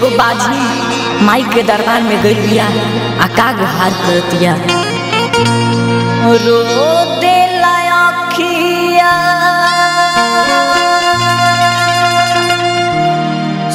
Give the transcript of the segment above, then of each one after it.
एगो बाजी माई के दरबार में गई बिया आ का गुहार करतिया रो देला अखिया।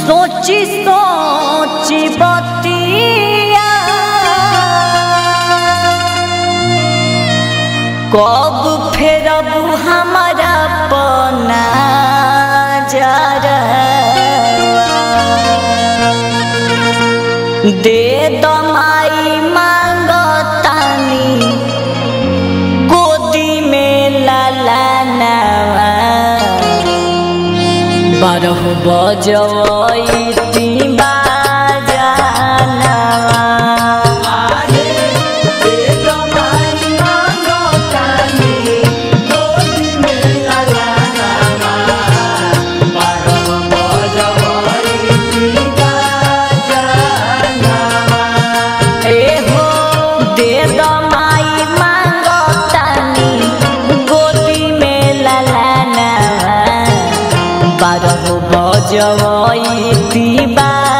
सोची सोची बतिया। कब फेरब हमारा पना दे दमाई मांगतानी। गोदी में ललनवा बारह बजवैती बजवैती बाजानवा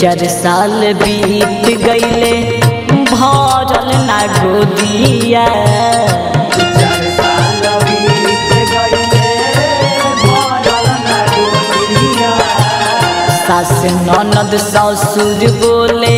चार साल बीत गईले भरल ना गोदिया। सास ननद ससुर बोले बोली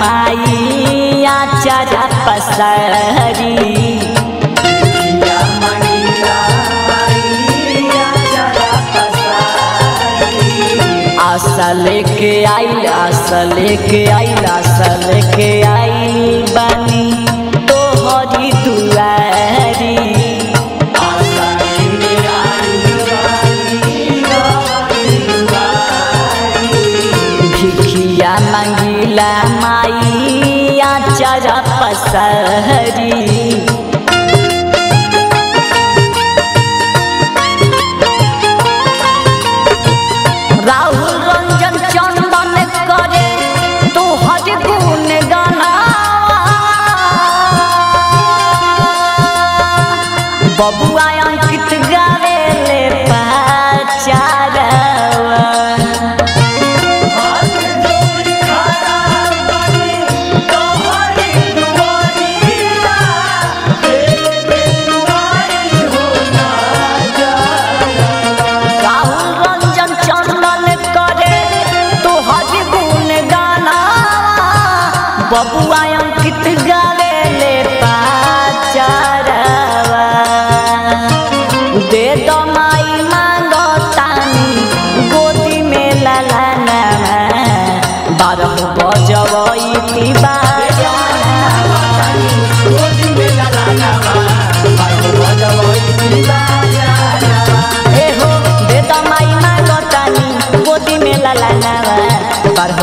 मंगिला चरा पसरी आशा लेके आइल आशा लेके आइल आशा लेके आइल। पसहरी 我不爱呀。